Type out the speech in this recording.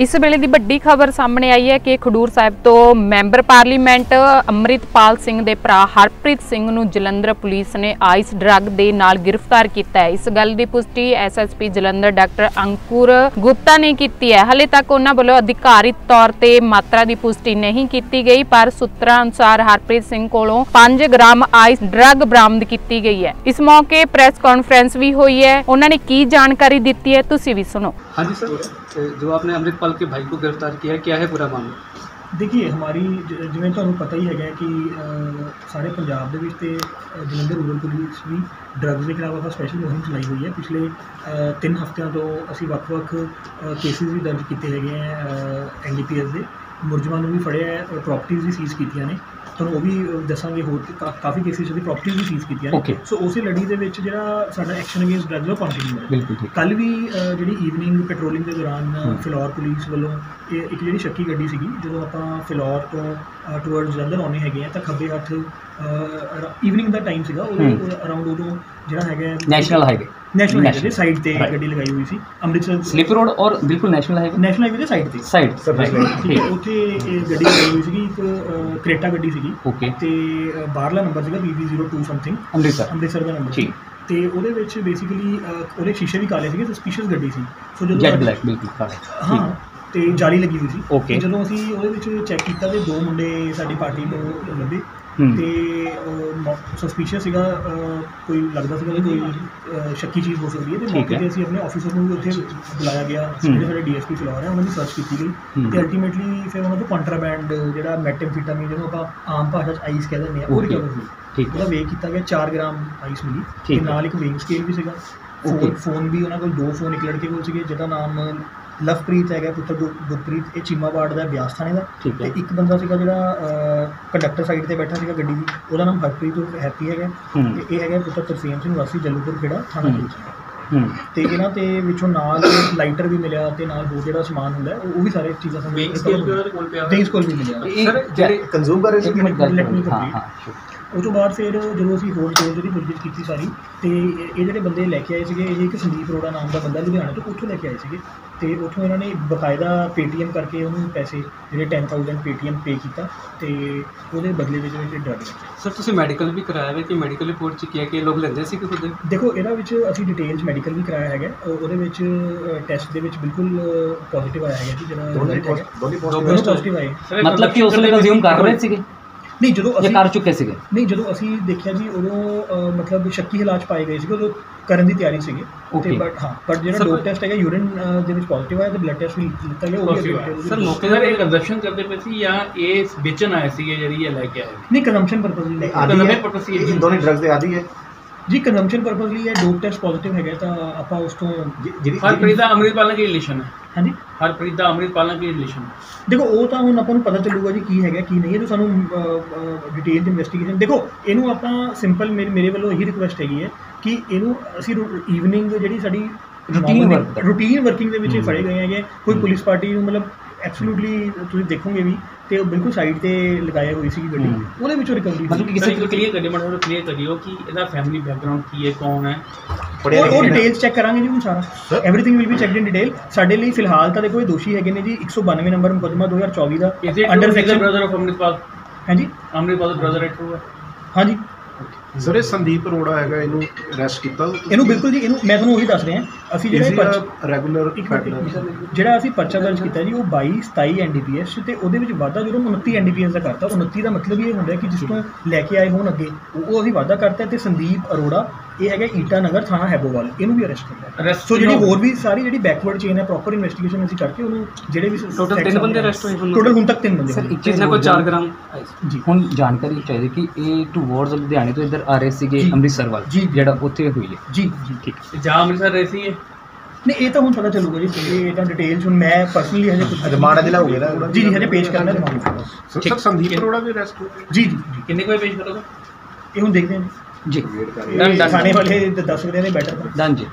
ਇਸ ਵੇਲੇ ਦੀ ਵੱਡੀ ਖਬਰ ਸਾਹਮਣੇ ਆਈ ਹੈ ਕਿ ਖਡੂਰ ਸਾਹਿਬ ਤੋਂ ਮੈਂਬਰ ਪਾਰਲੀਮੈਂਟ ਅੰਮ੍ਰਿਤਪਾਲ ਸਿੰਘ ਦੇ ਭਰਾ ਹਰਪ੍ਰੀਤ ਸਿੰਘ ਨੂੰ ਜਲੰਧਰ ਪੁਲਿਸ ਨੇ ਆਈਸ ਡਰੱਗ ਦੇ ਨਾਲ ਗ੍ਰਿਫਤਾਰ ਕੀਤਾ ਹੈ। ਇਸ ਗੱਲ ਦੀ ਪੁਸ਼ਟੀ ਐਸਐਸਪੀ ਜਲੰਧਰ ਡਾਕਟਰ ਅੰਕੁਰ ਗੁਪਤਾ ਨੇ ਕੀਤੀ ਹੈ। ਹਲੇ ਤੱਕ ਉਹਨਾਂ ਵੱਲੋਂ ਅਧਿਕਾਰਿਤ ਤੌਰ ਤੇ ਮਾਤਰਾ ਦੀ ਪੁਸ਼ਟੀ ਨਹੀਂ ਕੀਤੀ ਗਈ, ਪਰ ਸੂਤਰਾਂ ਅਨੁਸਾਰ ਹਰਪ੍ਰੀਤ ਸਿੰਘ ਕੋਲੋਂ 5 ਗ੍ਰਾਮ ਆਈਸ ਡਰੱਗ ਬਰਾਮਦ ਕੀਤੀ ਗਈ ਹੈ। ਇਸ ਮੌਕੇ ਪ੍ਰੈਸ ਕਾਨਫਰੰਸ ਵੀ ਹੋਈ ਹੈ। ਉਹਨਾਂ ਨੇ ਕੀ ਜਾਣਕਾਰੀ ਦਿੱਤੀ ਹੈ, ਤੁਸੀਂ ਵੀ ਸੁਣੋ। हाँ जी सर अ, जो आपने अमृतपाल के भाई को गिरफ्तार किया है क्या है पूरा मामला ਦੇਖੀਏ ਹਮਾਰੀ ਜ- ਜਿਵੇਂ ਤੁਹਾਨੂੰ ਪਤਾ ਹੀ ਹੈਗਾ ਕਿ ਅ, ਸਾਰੇ ਪੰਜਾਬ ਦੇ ਵਿੱਚ ਤੇ ਅ, ਜਲੰਧਰ ਰੂਰਲ ਪੁਲਿਸ ਵੀ ਡਰੱਗਸ ਦੇ ਖਿਲਾਫ ਆਪਾਂ ਸਪੈਸ਼ਲ ਮੁਹਿੰਮ ਚਲਾਈ ਹੋਈ ਹੈ ਪਿਛਲੇ 3 ਹਫ਼ਤਿਆਂ ਤੋਂ ਅਸੀਂ ਵੱਖ-ਵੱਖ ਕੇਸਿਸ ਵੀ ਦਰਜ ਕੀਤੇ ਹੈਗੇ ਆ ਐਨਡੀਪੀਐਸ ਦੇ ਮੁਰਜਮਾਂ ਨੂੰ ਵੀ ਫੜਿਆ ਪ੍ਰਾਪਰਟੀਜ਼ ਵੀ ਸੀਜ਼ ਕੀਤੀਆਂ ਨੇ। ਤੁਹਾਨੂੰ ਉਹ ਵੀ ਦੱਸਾਂਗੇ ਹੋਰ ਕਾਫੀ ਕੇਸਿਸ ਦੀ ਪ੍ਰਾਪਰਟੀਜ਼ ਵੀ ਸੀਜ਼ ਕੀਤੀਆਂ ਨੇ। ਸੋ ਉਸੇ ਲੜੀ ਦੇ ਵਿੱਚ ਜਿਹੜਾ ਸਾਡਾ ਐਕਸ਼ਨ ਅਗੇਂਸਟ ਡਰੱਗ ਉਹ ਕੰਟੀਨਿਊ ਹੈ। ਬਿਲਕੁਲ ਕੱਲ ਵੀ ਜਿਹੜੀ ਈਵਨਿੰਗ ਪੈਟਰੋਲਿੰਗ ਦੇ ਦੌਰਾਨ ਫਿਲੌਰ ਪੁਲਿਸ ਵੱਲੋਂ ਇਹ ਇੱਕ ਜਿਹੜੀ ਸ਼ੱਕੀ ਗੱਡੀ ਸੀਗੀ ਜਦੋਂ ਆਪਾਂ ਫਿਲੌਰ ਤੋਂ ਟੁਵਰਡ ਜਲੰਧਰ ਆਉਣੇ ਹੈਗੇ ਆ ਤਾਂ ਖੱਬੇ ਹੱਥ ਈਵਨਿੰਗ ਦਾ ਟਾਈਮ ਸੀਗਾ ਉਹਦੇ ਅਰਾਊਂਡ ਉਦੋਂ ਜਿਹੜਾ ਹੈਗਾ ਨੈਸ਼ਨਲ ਹਾਈਵੇ ਨੈਸ਼ਨਲ ਹਾਈਵੇ ਦੇ ਸਾਈਡ ਤੇ ਗੱਡੀ ਲਗਾਈ ਹੋਈ ਸੀ ਅੰਮ੍ਰਿਤਸਰ ਸਲਿਪ ਰੋਡ ਔਰ ਬਿਲਕੁਲ ਨੈਸ਼ਨਲ ਹਾਈਵੇ ਨੈਸ਼ਨਲ ਹਾਈਵੇ ਦੇ ਸਾਈਡ ਤੇ। ਸਾਈਡ ਠੀਕ ਉੱਥੇ ਇਹ ਗੱਡੀ ਲਗਾਈ ਹੋਈ ਸੀਗੀ ਇੱਕ ਕ੍ਰੇਟਾ ਗੱਡੀ ਸੀਗੀ। ਓਕੇ ਤੇ ਬਾਹਰਲਾ ਨੰਬਰ ਸੀਗਾ BB02 ਸਮਥਿੰਗ ਅੰਮ੍ਰਿਤਸਰ। ਅੰਮ੍ਰਿਤਸਰ ਦਾ ਨੰਬਰ ਠੀਕ। ਤੇ ਉਹਦੇ ਵਿੱਚ ਬੇਸਿਕਲੀ ਉਹਦੇ ਸ਼ੀਸ਼ੇ ਵੀ ਕਾਲੇ ਸੀਗੇ ਸਸਪੀਸ਼ੀਅਸ ਗੱਡੀ ਸੀ। ਸੋ ਜਦੋਂ ਜੈਟ ਬਲੈਕ ਬਿਲਕੁਲ ਹਾਂ ਤੇ ਜਾਲੀ ਲੱਗੀ ਹੋਈ ਸੀ। ਜਦੋਂ ਅਸੀਂ ਉਹਦੇ ਵਿੱਚ ਚੈੱਕ ਕੀਤਾ ਤੇ ਦੋ ਮੁੰਡੇ ਸਾਡੀ ਪਾਰਟੀ ਨੂੰ ਲੱਭੇ। ਤੇ ਸਸਪੀਸ਼ੀਅਸ ਸੀਗਾ ਕੋਈ ਲੱਗਦਾ ਸੀਗਾ ਕਿ ਕੋਈ ਸ਼ੱਕੀ ਚੀਜ਼ ਹੋ ਸਕਦੀ ਹੈ ਤੇ ਮੌਕੇ। ਤੇ ਅਸੀਂ ਆਪਣੇ ਆਫੀਸਰ ਨੂੰ ਵੀ ਉੱਥੇ ਬੁਲਾਇਆ ਗਿਆ। ਜਿਹੜੇ ਸਾਡੇ ਡੀਐਸਪੀ ਫਿਲੌਰ ਹੈ ਉਹਨਾਂ ਦੀ ਸਰਚ ਕੀਤੀ ਗਈ। ਤੇ ਅਲਟੀਮੇਟਲੀ ਫਿਰ ਉਹਨਾਂ ਤੋਂ ਕੰਟਰਾਬੈਂਡ ਜਿਹੜਾ ਮੈਟਾਮਫੀਟਾਮੀਨ ਜਿਹਨੂੰ ਆਪਾਂ ਆਮ ਭਾਸ਼ਾ 'ਚ ਆਈਸ ਕਹਿ ਦਿੰਦੇ ਆ ਉਹ. ਰਿਕਵਰ ਹੋਈ। ਠੀਕ ਉਹਦਾ ਵੇਖ ਕੀਤਾ ਗਿਆ 4 ਗ੍ਰਾਮ ਆਈਸ ਮਿਲੀ। ਤੇ। ਨਾਲ ਇੱਕ ਵੇਗ ਸਕੇਲ ਵੀ ਸੀਗਾ। ਫੋਨ ਵੀ ਉਹਨਾਂ ਕੋਲ ਦੋ ਫੋਨ ਇੱਕ ਲੜਕੇ ਕੋਲ ਸੀਗੇ ਜਿਹਦਾ ਨਾਮ ਲਵਪ੍ਰੀਤ ਹੈਗਾ ਪੁੱਤਰ ਗੁਰ- ਗੁਰਪ੍ਰੀਤ ਇਹ ਚੀਮਾਬਾੜ ਦਾ ਬਿਆਸ ਥਾਣੇ ਦਾ। ਠੀਕ ਹੈ। ਤੇ ਇੱਕ ਬੰਦਾ ਸੀਗਾ ਜਿਹੜਾ ਕੰਡਕਟਰ ਸਾਈਡ ਤੇ ਬੈਠਾ ਸੀਗਾ ਗੱਡੀ ਦੀ ਉਹਦਾ ਨਾਮ ਹਰਪ੍ਰੀਤ ਉਰਫ ਹੈਪੀ ਹੈਗਾ ਹੂੰ। ਤੇ ਇਹ ਹੈਗਾ ਪੁੱਤਰ ਤਰਸੇਮ ਸਿੰਘ ਵਾਸੀ ਜਲੂਪੁਰ ਖੇੜਾ ਥਾਣਾ ਹੂੰ। ਤੇ ਇਹਨਾਂ ਤੇ ਵਿੱਚੋਂ ਨਾਲ ਲਾਈਟਰ ਵੀ ਮਿਲਿਆ ਤੇ ਨਾਲ ਹੋਰ ਜਿਹੜਾ ਸਮਾਨ ਹੁੰਦਾ ਹੈ, ਉਹ ਉਹ ਵੀ ਸਾਰੇ ਚੀਜ਼ਾਂ ਸਾਨੂੰ ਹੋਈਆਂ। ਕੋਲ ਪਿਆ ਵੇਗ ਸਕੇਲ ਵੀ ਮਿਲਿਆ। ਸਰ ਜਿਹੜੇ ਕੰਜ਼ੂਮ ਕਰ ਰਹੇ ਸੀ ਇੱਕ ਮਿੰਟ ਗੱਲ ਕਰੋ। ਹਾਂ. ਹਾਂ ਉਹ ਤੋਂ ਬਾਅਦ ਫਿਰ ਜਦੋਂ ਅਸੀਂ ਹੋਰ ਡਿਟੇਲ ਜਿਹੜੀ ਪੁੱਛਗਿੱਛ ਕੀਤੀ ਸਾਰੀ ਤੇ ਇਹ ਇਹ ਜਿਹੜੇ ਬੰਦੇ ਲੈ ਕੇ ਆਏ ਸੀਗੇ ਇਹ ਇੱਕ ਸੰਦੀਪ ਅਰੋੜਾ ਨਾਮ ਦਾ ਬੰਦਾ ਲੁਧਿਆਣਾ ਤੋਂ ਉੱਥੋਂ ਲੈ ਕੇ ਆਏ ਸੀਗੇ। ਤੇ ਉੱਥੋਂ ਇਹਨਾਂ ਨੇ ਬਕਾਇਦਾ ਪੇਟੀਐਮ ਕਰਕੇ ਉਹਨੂੰ ਪੈਸੇ ਜਿਹੜੇ 10000 ਪੇਟੀਐਮ ਪੇ ਕੀਤਾ ਤੇ ਉਹਦੇ ਬਦਲੇ ਵਿੱਚ ਵਿੱਚ ਡਰਗ ਸਰ ਤੁਸੀਂ ਮੈਡੀਕਲ ਵੀ ਕਰਾਇਆ ਹੈ ਕਿ ਮੈਡੀਕਲ ਰਿਪੋਰਟ ਚ ਕੀ ਹੈ ਕਿ ਲੋਕ ਲੈਂਦੇ ਸੀ ਕਿ ਖੁਦ ਦੇਖੋ ਇਹਦਾ ਵਿੱਚ ਅਸੀਂ ਡਿਟੇਲਸ ਮੈਡੀਕਲ ਵੀ ਕਰਾਇਆ ਹੈਗਾ। ਉਹ- ਉਹਦੇ ਵਿੱਚ ਟੈਸਟ ਦੇ ਵਿੱਚ ਬਿਲਕੁਲ ਪੋਜ਼ਿਟਿਵ ਆਇਆ ਹੈਗਾ ਜੀ ਜਿਹੜਾ ਦੋਨੇ result ਹੈਗਾ। ਦੋਨੇ ਦੋਨੋਂ ਪੋਜ਼ਿਟਿਵ ਪੋਜ਼ਿਟਿਵ ਆਏ ਮਤਲਬ ਕਿ ਉਸ ਵੇਲੇ ਕੰਜ਼ਿਊਮ ਕਰ ਰਹੇ ਸੀਗੇ? ਨਹੀਂ ਜਦੋਂ ਅਸੀਂ ਕਰ ਚੁੱਕੇ ਸੀਗੇ ਨਹੀਂ ਜਦੋਂ ਅਸੀਂ ਦੇਖਿਆ ਜੀ ਉਦੋਂ ਮਤਲਬ ਸ਼ੱਕੀ ਹਾਲਾਤ ਪਾਏ ਗਏ ਸੀਗੇ ਉਦੋਂ ਕਰਨ ਦੀ ਤਿਆਰੀ ਸੀਗੀ ਤੇ. ਬਟ ਹਾਂ ਬਟ ਜਿਹੜਾ ਡੋਪ ਟੈਸਟ ਹੈਗਾ ਯੂਰਿਨ ਦੇ ਵਿੱਚ ਪੋਜ਼ਿਟਿਵ ਆਇਆ ਤੇ ਬਲੱਡ ਟੈਸਟ ਵੀ ਲਿੱਤਾ ਗਿਆ ਉਹ ਵੀ ਸਰ ਮੌਕੇ ਤੇ ਇਹ ਕੰਜ਼ਪਸ਼ਨ ਕਰਦੇ ਪਏ ਸੀ ਜਾਂ ਇਹ ਵੇਚਣ ਆਏ ਸੀਗੇ ਜਿਹੜੀ ਇਹ ਲੈ ਕੇ ਆਏ ਨਹੀਂ ਕੰਜ਼ੰਪਸ਼ਨ ਪਰਪਸ ਲਈ। ਆਦੀ ਹੈ ਇਹ। ਦੋਨੇ ਡਰੱਗਸ ਦੇ ਆਦੀ ਹੈ ਜੀ ਕੰਜ਼ੰਪਸ਼ਨ ਪਰਪਸ ਲਈ ਇਹ ਡੋਪ ਟੈਸਟ ਪੋਜ਼ਿਟਿਵ ਹੈਗਾ ਤਾਂ ਆਪਾਂ ਉਸ ਤੋਂ ਜਿਹੜੀ ਹਰਪ੍ਰੀਤ ਦਾ ਅੰਮ੍ਰਿਤਪਾਲ ਨਾਲ ਕੀ ਰਿਲੇਸ਼ਨ ਹੈ ਹਾਂਜੀ ਹਰਪ੍ਰੀਤ ਦਾ ਅੰਮ੍ਰਿਤਪਾਲ ਨਾਲ ਕੀ ਰਿਲੇਸ਼ਨ ਹੈ ਦੇਖੋ ਉਹ ਤਾਂ ਹੁਣ ਆਪਾਂ ਨੂੰ ਪਤਾ ਚੱਲੂਗਾ ਜੀ ਕੀ ਹੈਗਾ ਕੀ ਨਹੀਂ ਇਹ ਤਾਂ ਸਾਨੂੰ ਡਿਟੇਲ ਇਨਵੈਸਟੀਗੇਸ਼ਨ ਦੇਖੋ ਇਹਨੂੰ ਆਪਾਂ ਸਿੰਪਲ ਮੇਰੇ ਮੇਰੇ ਵੱਲੋਂ ਇਹੀ ਰਿਕੁਐਸਟ ਹੈਗੀ ਹੈ ਕਿ ਇਹਨੂੰ ਅਸੀਂ ਈਵਨਿੰਗ ਜਿਹੜੀ ਸਾਡੀ ਦਾ। ਰੂਟੀਨ ਵਰਕਿੰਗ ਦੇ ਵਿੱਚ। ਫੜੇ ਗਏ ਹੈਗੇ ਕੋਈ। ਪੁਲਿਸ ਪਾਰਟੀ ਨੂੰ ਮਤਲਬ ਐਬਸੋਲੂਟਲੀ ਤੁਸੀਂ ਦੇਖੋਗੇ ਵੀ ਤੇ ਉਹ ਬਿਲਕੁਲ ਸਾਈਡ ਤੇ ਲਗਾਇਆ ਹੋਈ ਸੀ ਗੱਡੀ। ਉਹਦੇ ਵਿੱਚੋਂ ਰਿਕਵਰੀ ਮਤਲਬ ਕਿ ਕਿਸੇ ਨੂੰ ਕਲੀਅਰ ਕਰਿਓ ਮਤਲਬ ਕਲੀਅਰ ਕਰਿਓ ਕਿ ਇਹਦਾ ਫੈਮਿਲੀ ਬੈਕਗ੍ਰਾਉਂਡ ਕੀ ਹੈ ਕੌਣ ਹੈ? ਉਹ ਲਿਖਿਆ ਡਿਟੇਲਸ ਚੈੱਕ ਕਰਾਂਗੇ ਜੀ ਹੁਣ ਸਾਰਾ? Everything will be checked in detail ਸਾਡੇ ਲਈ ਫਿਲਹਾਲ ਤਾਂ ਦੇਖੋ ਇਹ ਦੋਸ਼ੀ ਹੈਗੇ ਨੇ ਜੀ 192 ਨੰਬਰ ਮੁਕੱਦਮਾ 2024 ਦਾ under under section brother of Amritpal ਹਾਂਜੀ। ਅੰਮ੍ਰਿਤਪਾਲ ਦਾ ਬ੍ਰਦਰ ਹੈ ਟਰੂ ਹੈ? ਹਾਂਜੀ। ਸਰ ਇਹ ਸੰਦੀਪ ਅਰੋੜਾ ਹੈਗਾ ਇਹਨੂੰ ਅਰੈਸਟ ਕੀਤਾ ਇਹਨੂੰ ਬਿਲਕੁਲ ਜੀ ਇਹਨੂੰ ਮੈਂ ਤੁਹਾਨੂੰ ਉਹੀ ਦੱਸ ਰਿਹਾ ਅਸੀਂ ਜਿਹੜਾ ਇਹ ਪਰਚ- ਰੈਗੂਲਰ। ਜਿਹੜਾ ਅਸੀਂ ਪਰਚਾ ਦਰਜ ਕੀਤਾ ਜੀ ਉਹ 22 27 ਐਨਡੀਪੀਐਸ ਤੇ ਉਹਦੇ ਵਿੱਚ ਵਾਧਾ ਜਦੋਂ 29 ਐਨਡੀਪੀਐਸ ਦਾ ਕਰਤਾ 29 ਦਾ ਮਤਲਬ ਇਹ ਹੁੰਦਾ ਕਿ ਜਿਸ ਤੋਂ ਲੈ ਕੇ ਆਏ ਹੋਣ ਅੱਗੇ ਉਹ ਉਹ ਅਸੀਂ ਵਾਧਾ ਕਰਤਾ ਤੇ ਸੰਦੀਪ ਅਰੋੜਾ ਇਹ ਹੈਗਾ ਈਟਾ ਨਗਰ ਥਾਣਾ ਹੈਬੋਵਾਲ ਇਹਨੂੰ ਵੀ ਅਰੈਸਟ ਕੀਤਾ। Arrest ਸੋ ਜਿਹੜੀ? ਹੋਰ ਵੀ ਸਾਰੀ ਜਿਹੜੀ ਬੈਕਵਰਡ ਚੇਨ ਹੈ ਪ੍ਰੋਪਰ ਇਨਵੈਸਟੀਗੇਸ਼ਨ ਅਸੀਂ ਕਰਕੇ ਉਹਨੂੰ ਜਿਹੜੇ ਵੀ Total ਤਿੰਨ ਬੰਦੇ arrest ਹੋਏ ਹੁਣ? ਟੋਟਲ ਹੁਣ ਤੱਕ ਤਿੰਨ ਬੰਦੇ ਸਰ। ਇੱਕ ਚੀਜ਼ ਨੇ ਕੋਈ ਹੋਰ 4 ਜਾਣ- ਗ੍ਰਾਮ? ਜੀ। ਹੁਣ ਜਾਣਕਾਰੀ ਚਾਹੀਦੀ ਕਿ ਇਹ ਟੂਵਰਡਸ ਲੁਧਿਆਣੇ ਤੋਂ ਇੱਧਰ ਆ ਰਹੇ ਸੀਗੇ। ਅੰਮ੍ਰਿਤਸਰ ਵੱਲ ਜੀ। ਜਿਹੜਾ ਉੱਥੇ ਹੋਈ ਹੈ। ਜੀ ਜੀ। ਠੀਕ। ਜਾਂ ਅੰਮ੍ਰਿਤਸਰ ਰਹੇ ਸੀ ਇਹ ਨਹੀਂ ਇਹ ਤਾਂ ਹੁਣ ਪਤਾ ਚੱਲੂਗਾ ਜੀ ਇਹ ਤਾਂ ਡਿਟੇਲਸ ਹੁਣ ਮੈਂ ਪਰਸਨਲੀ ਹਜੇ ਕੁਝ ਰਿਮਾਂਡ ਅਜੇ ਲਾਓਗੇ ਨਾ? ਜੀ ਜੀ ਹਜੇ ਪੇਸ਼ ਕਰਨਾ ਰਿਮਾਂਡ ਸਰ ਸੰਦੀਪ ਅਰੋੜਾ ਵੀ ਅਰੈਸਟ ਜੀ ਜੀ ਜੀ। ਕਿੰਨੇ ਕੋਈ ਪੇਸ਼ ਕਰੋਗੇ? ਇਹ ਹੁਣ ਦੇਖਦੇ ਹਾਂ ਜੀ। ਇਹ ਥਾਣੇ ਵਾਲੇ ਦੱਸ ਸਕਦੇ ਨੇ ਬੈਟਰ ਡਨ ਜੀ।